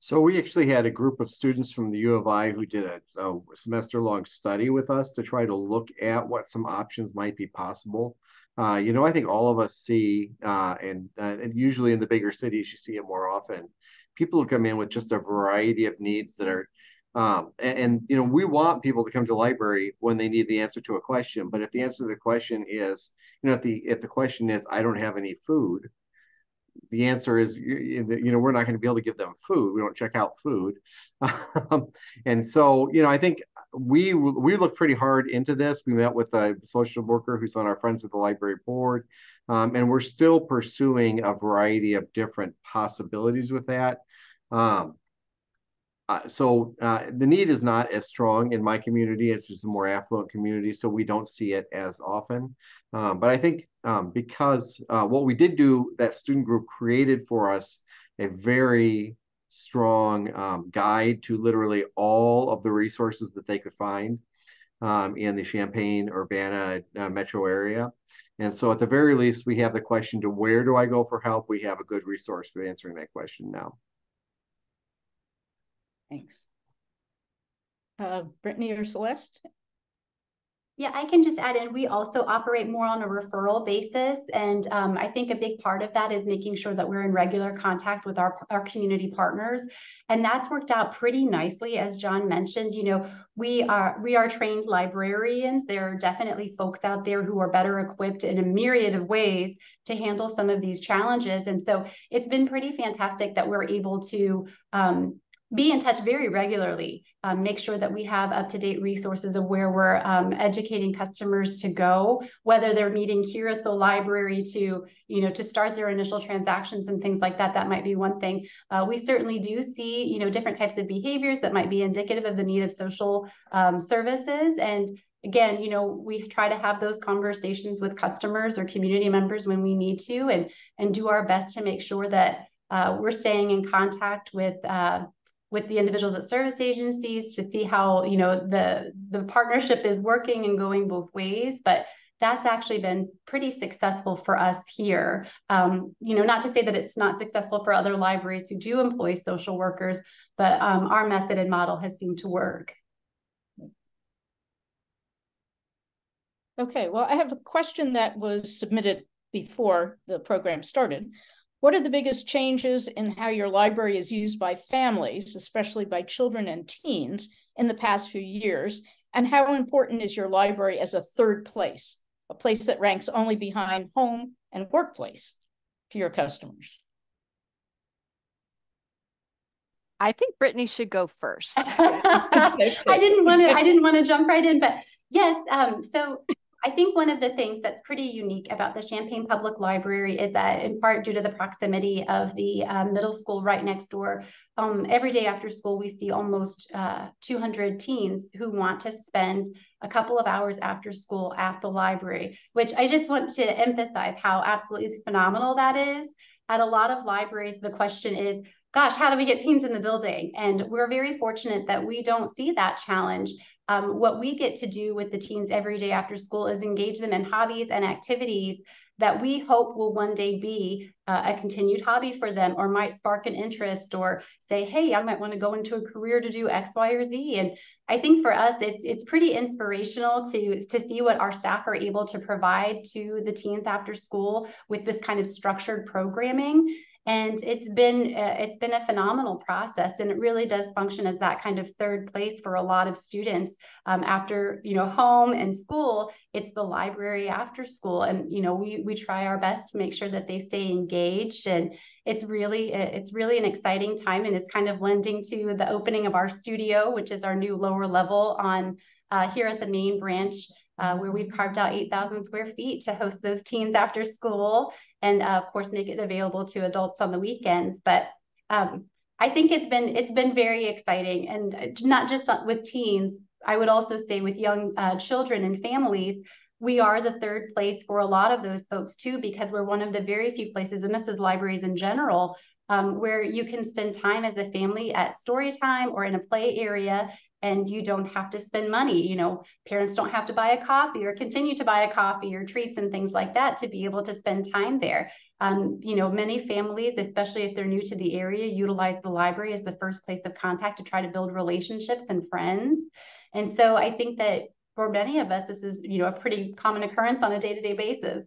So we actually had a group of students from the U of I who did a, a semester-long study with us to try to look at what some options might be possible. Uh, you know, I think all of us see, uh, and, uh, and usually in the bigger cities, you see it more often. People who come in with just a variety of needs that are um, and, and, you know, we want people to come to the library when they need the answer to a question. But if the answer to the question is, you know, if the if the question is, I don't have any food, the answer is, you, know, we're not going to be able to give them food. We don't check out food, um, and so you know, I think we we looked pretty hard into this. We met with a social worker who's on our Friends of the Library board, um, and we're still pursuing a variety of different possibilities with that. Um, uh, so uh, the need is not as strong in my community. It's just a more affluent community, so we don't see it as often. Um, but I think um, because uh, what we did do, that student group created for us a very strong um, guide to literally all of the resources that they could find um, in the Champaign, Urbana uh, metro area. And so at the very least, we have the question to where do I go for help? We have a good resource for answering that question now. Thanks. Uh, Brittany or Celeste, yeah, I can just add in, we also operate more on a referral basis. And um, I think a big part of that is making sure that we're in regular contact with our, our community partners. And that's worked out pretty nicely. As John mentioned, you know, we are we are trained librarians. There are definitely folks out there who are better equipped in a myriad of ways to handle some of these challenges. And so it's been pretty fantastic that we're able to um, be in touch very regularly. Um, make sure that we have up to date resources of where we're um, educating customers to go, whether they're meeting here at the library to, you know, to start their initial transactions and things like that. That might be one thing. Uh, we certainly do see, you know, different types of behaviors that might be indicative of the need of social um, services. And again, you know, we try to have those conversations with customers or community members when we need to, and and do our best to make sure that uh, we're staying in contact with. Uh, with the individuals at service agencies to see how you know the the partnership is working and going both ways. But that's actually been pretty successful for us here. Um, you know not to say that it's not successful for other libraries who do employ social workers but um, our method and model has seemed to work. Okay well i have a question that was submitted before the program started what are the biggest changes in how your library is used by families, especially by children and teens, in the past few years? And how important is your library as a third place, a place that ranks only behind home and workplace to your customers? I think Brittany should go first. I didn't want to. I didn't want to jump right in, but yes. Um, so I think one of the things that's pretty unique about the Champaign Public Library is that, in part due to the proximity of the uh, middle school right next door, um, every day after school, we see almost uh, 200 teens who want to spend a couple of hours after school at the library, which I just want to emphasize how absolutely phenomenal that is. At a lot of libraries, the question is, gosh, how do we get teens in the building? And we're very fortunate that we don't see that challenge um, what we get to do with the teens every day after school is engage them in hobbies and activities that we hope will one day be uh, a continued hobby for them or might spark an interest or say hey i might want to go into a career to do x y or z. And i think for us it's it's pretty inspirational to to see what our staff are able to provide to the teens after school with this kind of structured programming and it's been uh, it's been a phenomenal process and it really does function as that kind of third place for a lot of students. Um, after you know home and school it's the library after school and you know we we try our best to make sure that they stay engaged and it's really it's really an exciting time and it's kind of lending to the opening of our studio which is our new lower level on uh, here at the main branch uh, where we've carved out 8,000 square feet to host those teens after school and uh, of course make it available to adults on the weekends. But um, I think it's been it's been very exciting and uh, not just with teens. I would also say with young uh, children and families, we are the third place for a lot of those folks too, because we're one of the very few places, and this is libraries in general, um, where you can spend time as a family at story time or in a play area and you don't have to spend money. You know, parents don't have to buy a coffee or continue to buy a coffee or treats and things like that to be able to spend time there. Um, you know, many families, especially if they're new to the area, utilize the library as the first place of contact to try to build relationships and friends. And so I think that for many of us, this is, you know, a pretty common occurrence on a day-to-day basis.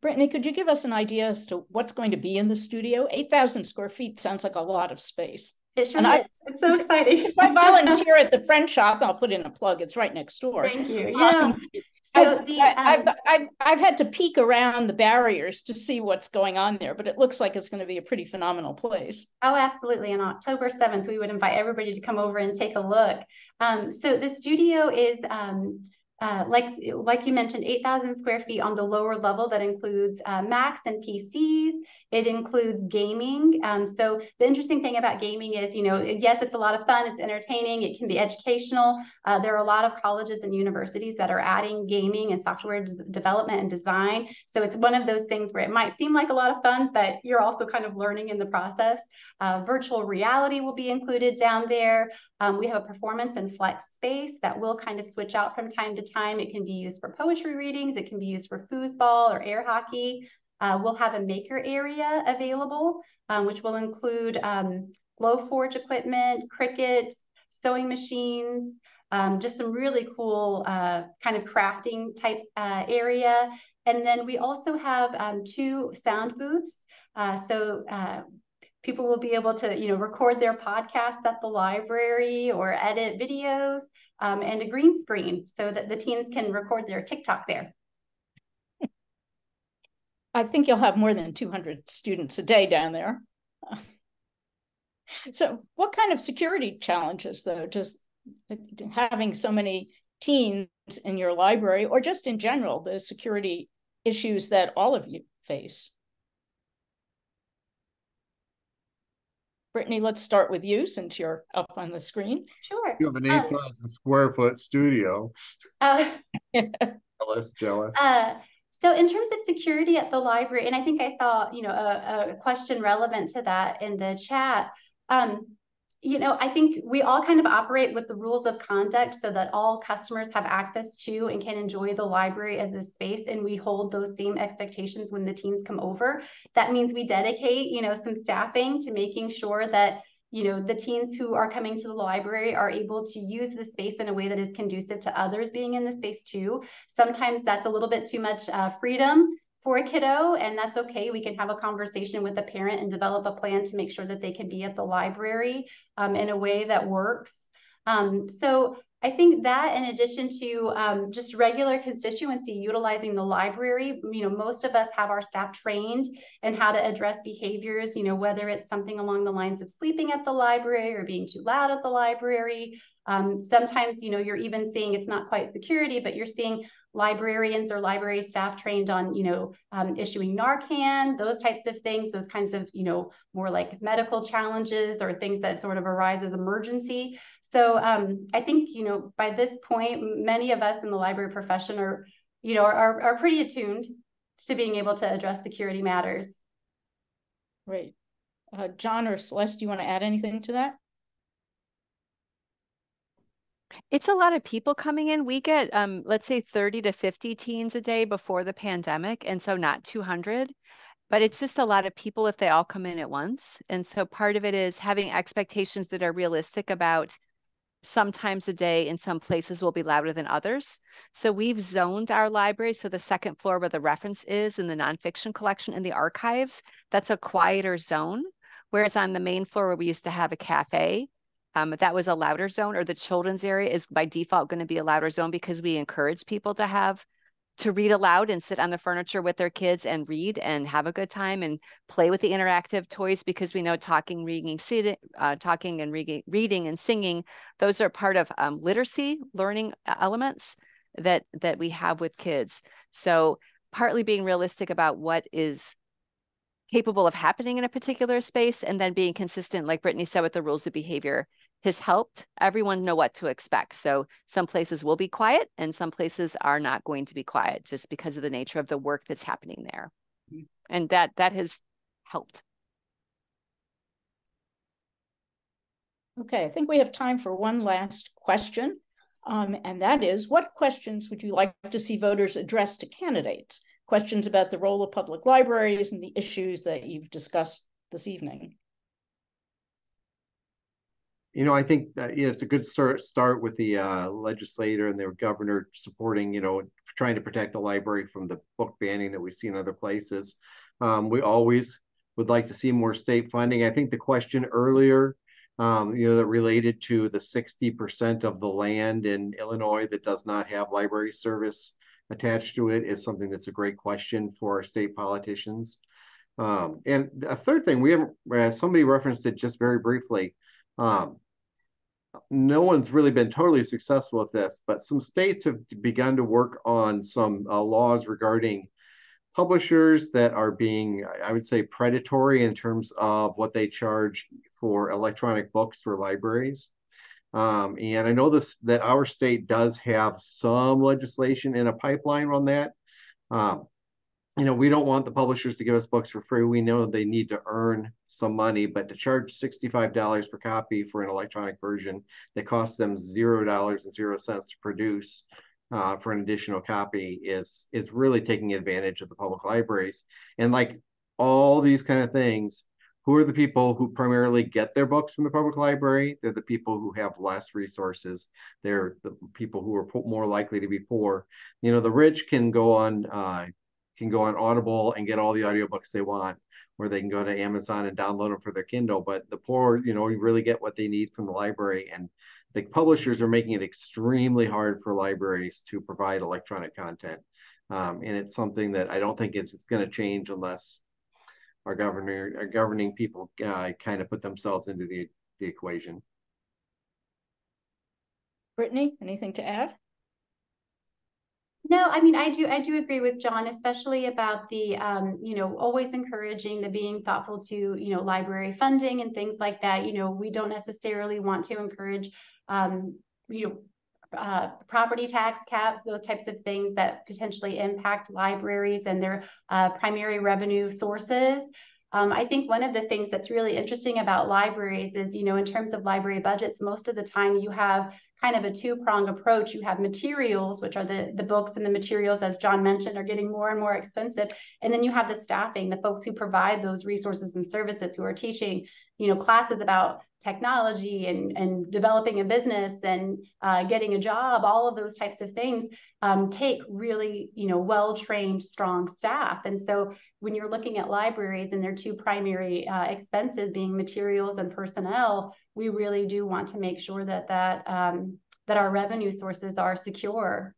Brittany, could you give us an idea as to what's going to be in the studio? 8,000 square feet sounds like a lot of space. It sure and is. I, it's so exciting. If I volunteer at the Friend Shop, I'll put in a plug. It's right next door. Thank you. Yeah. Um, I've, the, um, I've, I've, I've had to peek around the barriers to see what's going on there, but it looks like it's going to be a pretty phenomenal place. Oh, absolutely. On October 7th, we would invite everybody to come over and take a look. Um, so the studio is um, uh, like like you mentioned, 8,000 square feet on the lower level that includes uh, Macs and PCs. It includes gaming. Um, so the interesting thing about gaming is, you know, yes, it's a lot of fun. It's entertaining. It can be educational. Uh, there are a lot of colleges and universities that are adding gaming and software development and design. So it's one of those things where it might seem like a lot of fun, but you're also kind of learning in the process. Uh, virtual reality will be included down there. Um, we have a performance and flex space that will kind of switch out from time to time. It can be used for poetry readings. It can be used for foosball or air hockey. Uh, we'll have a maker area available, um, which will include um, Glowforge equipment, Cricuts, sewing machines, um, just some really cool uh, kind of crafting type uh, area. And then we also have um, two sound booths. Uh, so uh, people will be able to, you know, record their podcasts at the library or edit videos um, and a green screen so that the teens can record their TikTok there. I think you'll have more than 200 students a day down there. So, what kind of security challenges, though, does having so many teens in your library, or just in general, the security issues that all of you face? Brittany, let's start with you since you're up on the screen. Sure. You have an 8,000 um, square foot studio. Uh, jealous, jealous. Uh, so in terms of security at the library, and I think I saw, you know, a, a question relevant to that in the chat. Um, you know, I think we all kind of operate with the rules of conduct so that all customers have access to and can enjoy the library as a space. And we hold those same expectations when the teens come over. That means we dedicate, you know, some staffing to making sure that you know the teens who are coming to the library are able to use the space in a way that is conducive to others being in the space too sometimes that's a little bit too much uh, freedom for a kiddo and that's okay. We can have a conversation with the parent and develop a plan to make sure that they can be at the library um, in a way that works. Um, so I think that in addition to um, just regular constituency utilizing the library, you know, most of us have our staff trained in how to address behaviors, you know, whether it's something along the lines of sleeping at the library or being too loud at the library. Um, sometimes, you know, you're even seeing it's not quite security, but you're seeing librarians or library staff trained on, you know, um, issuing Narcan, those types of things, those kinds of, you know, more like medical challenges or things that sort of arise as emergency. So um, I think, you know, by this point, many of us in the library profession are, you know, are, are pretty attuned to being able to address security matters. Great. Uh, John or Celeste, do you want to add anything to that? It's a lot of people coming in. We get, um, let's say 30 to 50 teens a day before the pandemic. And so not 200, but it's just a lot of people if they all come in at once. And so part of it is having expectations that are realistic about sometimes a day in some places will be louder than others. So we've zoned our library. So the second floor where the reference is in the nonfiction collection in the archives, that's a quieter zone. Whereas on the main floor where we used to have a cafe, um, that was a louder zone, or the children's area is by default going to be a louder zone because we encourage people to have to read aloud and sit on the furniture with their kids and read and have a good time and play with the interactive toys because we know talking, reading, sitting, uh, talking and reading, reading and singing, those are part of um, literacy learning elements that that we have with kids. So partly being realistic about what is capable of happening in a particular space and then being consistent, like Brittany said, with the rules of behavior has helped everyone know what to expect. So some places will be quiet and some places are not going to be quiet just because of the nature of the work that's happening there. Mm-hmm. And that that has helped. Okay, I think we have time for one last question. Um, and that is, what questions would you like to see voters address to candidates? Questions about the role of public libraries and the issues that you've discussed this evening you know, I think that, you know, it's a good start start with the uh, legislator and their governor supporting, you know, trying to protect the library from the book banning that we see in other places. Um, we always would like to see more state funding. I think the question earlier, um, you know, that related to the 60% of the land in Illinois that does not have library service attached to it is something that's a great question for our state politicians. Um, and a third thing, we haven't, uh, somebody referenced it just very briefly. Um, no one's really been totally successful with this, but some states have begun to work on some uh, laws regarding publishers that are being, I would say, predatory in terms of what they charge for electronic books for libraries. Um, and I know this that our state does have some legislation in a pipeline on that. Um, you know, we don't want the publishers to give us books for free. We know they need to earn some money, but to charge $65 per copy for an electronic version that costs them $0 and zero cents to produce uh, for an additional copy is is really taking advantage of the public libraries. And like all these kind of things, who are the people who primarily get their books from the public library? They're the people who have less resources. They're the people who are more likely to be poor. You know, the rich can go on uh, can go on Audible and get all the audiobooks they want, or they can go to Amazon and download them for their Kindle. But the poor, you know, really get what they need from the library. And the publishers are making it extremely hard for libraries to provide electronic content. Um, and it's something that I don't think it's it's going to change unless our governor our governing people uh, kind of put themselves into the the equation. Brittany, anything to add? No, I mean, I do, I do agree with John, especially about the, um, you know, always encouraging the being thoughtful to, you know, library funding and things like that. You know, we don't necessarily want to encourage, um, you know, uh, property tax caps, those types of things that potentially impact libraries and their uh, primary revenue sources. Um, I think one of the things that's really interesting about libraries is, you know, in terms of library budgets, most of the time you have kind of a two-prong approach. You have materials, which are the, the books and the materials, as John mentioned, are getting more and more expensive. And then you have the staffing, the folks who provide those resources and services who are teaching, you know, classes about technology and, and developing a business and uh, getting a job, all of those types of things um, take really, you know, well-trained, strong staff. And so when you're looking at libraries and their two primary uh, expenses being materials and personnel, we really do want to make sure that that um, that our revenue sources are secure.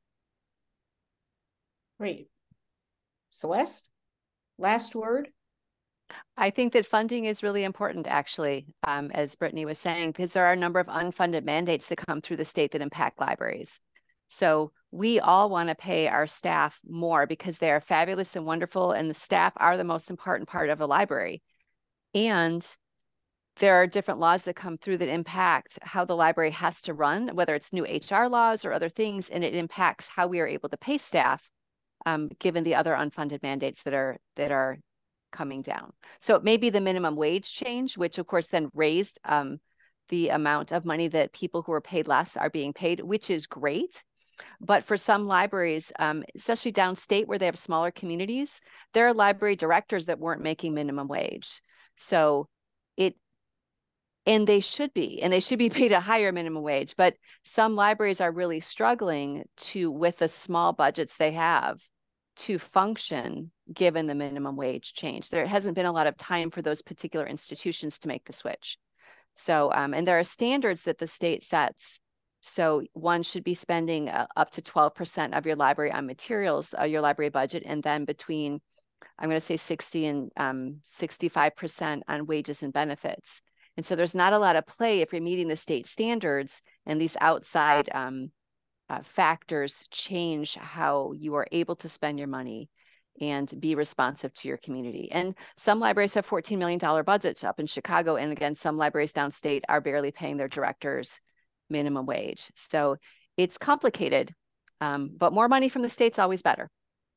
Great. Celeste, last word. I think that funding is really important, actually, um, as Brittany was saying, because there are a number of unfunded mandates that come through the state that impact libraries. So we all want to pay our staff more because they are fabulous and wonderful, and the staff are the most important part of a library. And there are different laws that come through that impact how the library has to run, whether it's new HR laws or other things, and it impacts how we are able to pay staff, um, given the other unfunded mandates that are that are coming down. So it may be the minimum wage change, which of course then raised um, the amount of money that people who are paid less are being paid, which is great. But for some libraries, um, especially downstate where they have smaller communities, there are library directors that weren't making minimum wage. So it and they should be and they should be paid a higher minimum wage but some libraries are really struggling to with the small budgets they have to function given the minimum wage change. There hasn't been a lot of time for those particular institutions to make the switch. So um, and there are standards that the state sets. So one should be spending uh, up to 12% of your library on materials uh, your library budget and then between i'm going to say 60 and um, 65% on wages and benefits. And so there's not a lot of play if you're meeting the state standards and these outside um, uh, factors change how you are able to spend your money and be responsive to your community. And some libraries have $14 million budgets up in Chicago. And again, some libraries downstate are barely paying their directors minimum wage. So it's complicated, um, but more money from the state's always better.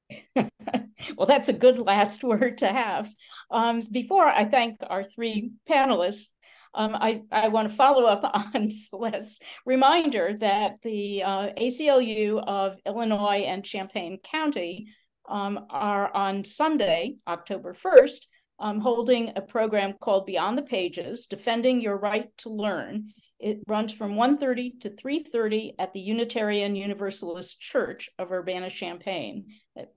well, that's a good last word to have. Um, before I thank our three panelists, um, I, I want to follow up on Celeste's reminder that the uh, ACLU of Illinois and Champaign County um, are on Sunday, October 1st, um, holding a program called Beyond the Pages, Defending Your Right to Learn. It runs from 1.30 to 3.30 at the Unitarian Universalist Church of Urbana-Champaign,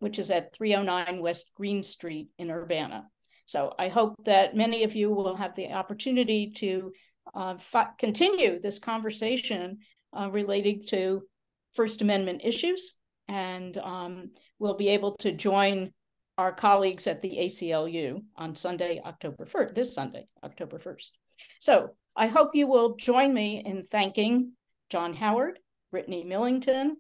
which is at 309 West Green Street in Urbana. So I hope that many of you will have the opportunity to uh, continue this conversation uh, relating to First Amendment issues and um, we'll be able to join our colleagues at the ACLU on Sunday, October 1st, this Sunday, October 1st. So I hope you will join me in thanking John Howard, Brittany Millington,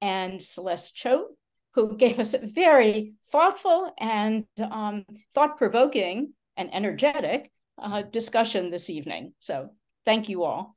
and Celeste Choate, who gave us a very thoughtful and um, thought-provoking and energetic uh, discussion this evening. So thank you all.